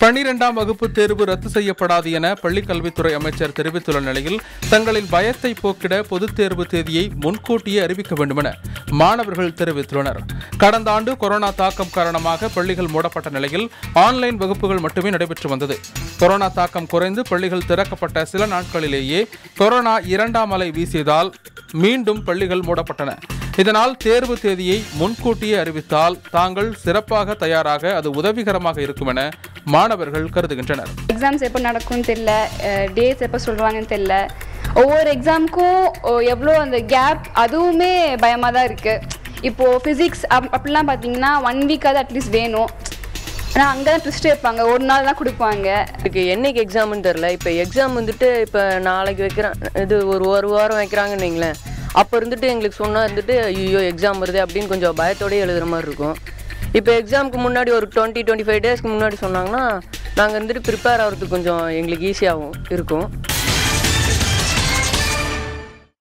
பன்னிரெண்டாம் வகுப்பு தேர்வு ரத்து செய்யப்படாது என பள்ளிக்கல்வித்துறை அமைச்சர் தெரிவித்துள்ள நிலையில் தங்களின் பயத்தை போக்கிட பொதுத் தேர்வு தேதியை முன்கூட்டியே அறிவிக்க வேண்டுமென மாணவர்கள் தெரிவித்துள்ளனர். கடந்த ஆண்டு கொரோனா தாக்கம் காரணமாக பள்ளிகள் மூடப்பட்ட நிலையில் ஆன்லைன் வகுப்புகள் மட்டுமே நடைபெற்று வந்தது. கொரோனா தாக்கம் குறைந்து பள்ளிகள் திறக்கப்பட்ட சில நாட்களிலேயே கொரோனா இரண்டாம் அலை வீசியதால் மீண்டும் பள்ளிகள் மூடப்பட்டன. இதனால் தேர்வு தேதியை முன்கூட்டியே அறிவித்தால் தாங்கள் சிறப்பாக தயாராக அது உதவிகரமாக இருக்கும் என மாணவர்கள் கருதுகின்றனர். எக்ஸாம்ஸ் எப்போ நடக்கும்னு தெரில டேட்ஸ் எப்போ சொல்கிறாங்கன்னு தெரில ஒவ்வொரு எக்ஸாமுக்கும் எவ்வளோ அந்த கேப் அதுவுமே பயமாக தான் இருக்குது இப்போது ஃபிசிக்ஸ் அப் அப்படிலாம் பார்த்தீங்கன்னா ஒன் வீக்காவது அட்லீஸ்ட் வேணும். ஆனால் அங்கே தான் ட்விஸ்ட் வைப்பாங்க. ஒரு நாள் தான் கொடுப்பாங்க. இதுக்கு என்னைக்கு எக்ஸாம்னு தெரில இப்போ எக்ஸாம் வந்துட்டு இப்போ நாளைக்கு வைக்கிறேன். இது ஒரு ஒரு வாரம் வைக்கிறாங்கன்னு வைங்களேன். அப்போ இருந்துட்டு எங்களுக்கு சொன்னால் இருந்துட்டு ஐயோ எக்ஸாம் வருது அப்படின்னு கொஞ்சம் பயத்தோடய எழுதுகிற மாதிரி இருக்கும். இப்போ எக்ஸாமுக்கு முன்னாடி ஒரு டுவெண்ட்டி டுவெண்ட்டி ஃபைவ் டேஸ்க்கு முன்னாடி சொன்னாங்கன்னா நாங்கள் வந்துட்டு ப்ரிப்பேர் ஆகிறதுக்கு கொஞ்சம் எங்களுக்கு ஈஸியாகவும் இருக்கும்.